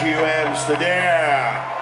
Thank Amsterdam.